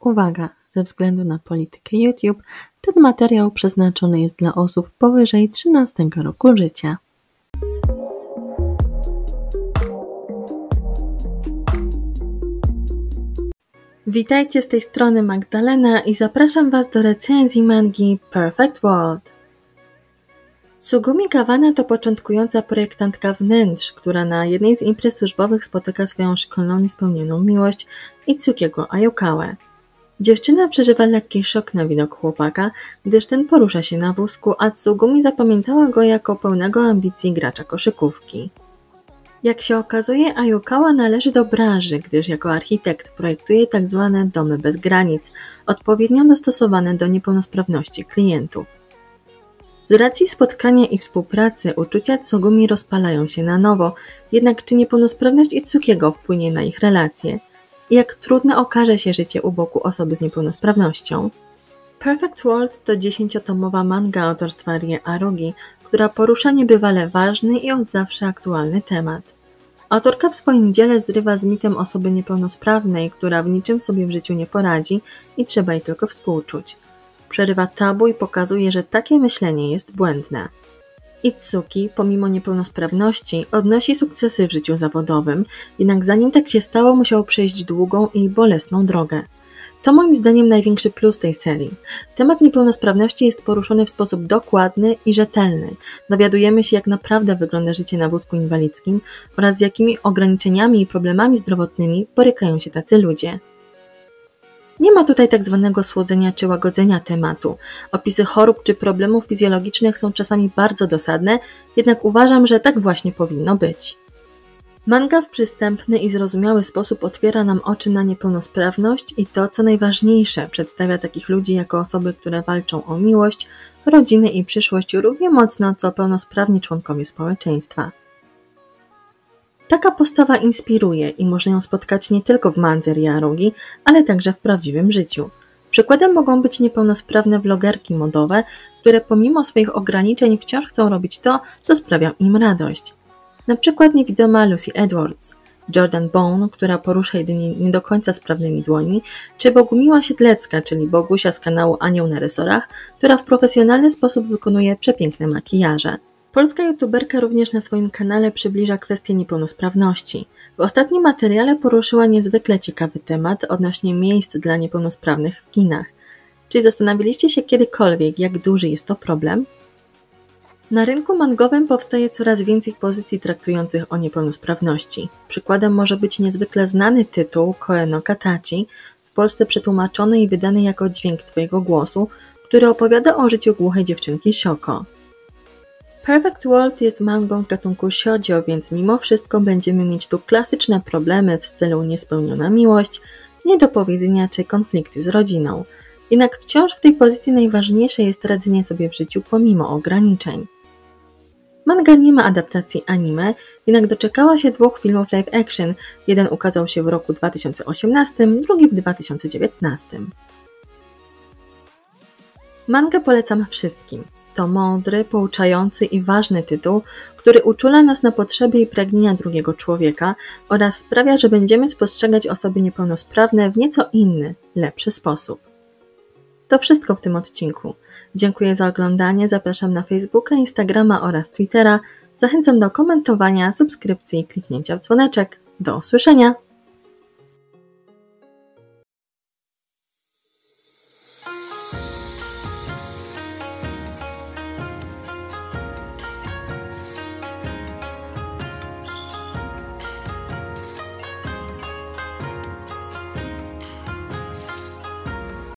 Uwaga! Ze względu na politykę YouTube, ten materiał przeznaczony jest dla osób powyżej 13 roku życia. Witajcie z tej strony Magdalena i zapraszam Was do recenzji mangi Perfect World. Tsugumi Kawana to początkująca projektantka wnętrz, która na jednej z imprez służbowych spotyka swoją szkolną niespełnioną miłość Itsukiego Ayokałę. Dziewczyna przeżywa lekki szok na widok chłopaka, gdyż ten porusza się na wózku, a Tsugumi zapamiętała go jako pełnego ambicji gracza koszykówki. Jak się okazuje, Ayukawa należy do branży, gdyż jako architekt projektuje tzw. Tak domy bez granic, odpowiednio dostosowane do niepełnosprawności klientów. Z racji spotkania i współpracy uczucia Tsugumi rozpalają się na nowo, jednak czy niepełnosprawność Itsukiego wpłynie na ich relacje? Jak trudne okaże się życie u boku osoby z niepełnosprawnością. Perfect World to dziesięciotomowa manga autorstwa Rie Arugi, która porusza niebywale ważny i od zawsze aktualny temat. Autorka w swoim dziele zrywa z mitem osoby niepełnosprawnej, która w niczym sobie w życiu nie poradzi i trzeba jej tylko współczuć. Przerywa tabu i pokazuje, że takie myślenie jest błędne. Itsuki, pomimo niepełnosprawności, odnosi sukcesy w życiu zawodowym, jednak zanim tak się stało, musiał przejść długą i bolesną drogę. To moim zdaniem największy plus tej serii. Temat niepełnosprawności jest poruszony w sposób dokładny i rzetelny. Dowiadujemy się, jak naprawdę wygląda życie na wózku inwalidzkim oraz z jakimi ograniczeniami i problemami zdrowotnymi borykają się tacy ludzie. Nie ma tutaj tak zwanego słodzenia czy łagodzenia tematu. Opisy chorób czy problemów fizjologicznych są czasami bardzo dosadne, jednak uważam, że tak właśnie powinno być. Manga w przystępny i zrozumiały sposób otwiera nam oczy na niepełnosprawność i to, co najważniejsze, przedstawia takich ludzi jako osoby, które walczą o miłość, rodziny i przyszłość równie mocno, co pełnosprawni członkowie społeczeństwa. Taka postawa inspiruje i można ją spotkać nie tylko w mandze Riarugi, ale także w prawdziwym życiu. Przykładem mogą być niepełnosprawne vlogerki modowe, które pomimo swoich ograniczeń wciąż chcą robić to, co sprawia im radość. Na przykład niewidoma Lucy Edwards, Jordan Bone, która porusza jedynie nie do końca sprawnymi dłońmi, czy Bogumiła Siedlecka, czyli Bogusia z kanału Anioł na resorach, która w profesjonalny sposób wykonuje przepiękne makijaże. Polska youtuberka również na swoim kanale przybliża kwestię niepełnosprawności. W ostatnim materiale poruszyła niezwykle ciekawy temat odnośnie miejsc dla niepełnosprawnych w kinach. Czy zastanawialiście się kiedykolwiek, jak duży jest to problem? Na rynku mangowym powstaje coraz więcej pozycji traktujących o niepełnosprawności. Przykładem może być niezwykle znany tytuł Koeno Katachi, w Polsce przetłumaczony i wydany jako Dźwięk Twojego Głosu, który opowiada o życiu głuchej dziewczynki Shoko. Perfect World jest mangą z gatunku shoujo, więc mimo wszystko będziemy mieć tu klasyczne problemy w stylu niespełniona miłość, niedopowiedzenia czy konflikty z rodziną. Jednak wciąż w tej pozycji najważniejsze jest radzenie sobie w życiu pomimo ograniczeń. Manga nie ma adaptacji anime, jednak doczekała się dwóch filmów live action. Jeden ukazał się w roku 2018, drugi w 2019. Manga polecam wszystkim. To mądry, pouczający i ważny tytuł, który uczula nas na potrzeby i pragnienia drugiego człowieka oraz sprawia, że będziemy spostrzegać osoby niepełnosprawne w nieco inny, lepszy sposób. To wszystko w tym odcinku. Dziękuję za oglądanie, zapraszam na Facebooka, Instagrama oraz Twittera. Zachęcam do komentowania, subskrypcji i kliknięcia w dzwoneczek. Do usłyszenia!